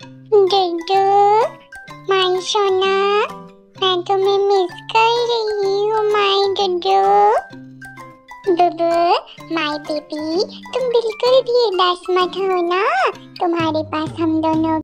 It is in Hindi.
डुडू माई सोना मैं तुम्हें मिस कर रही हूँ माई डुडू डुडू माई बेबी तुम बिल्कुल भी उदास मत हो ना तुम्हारे पास हम दोनों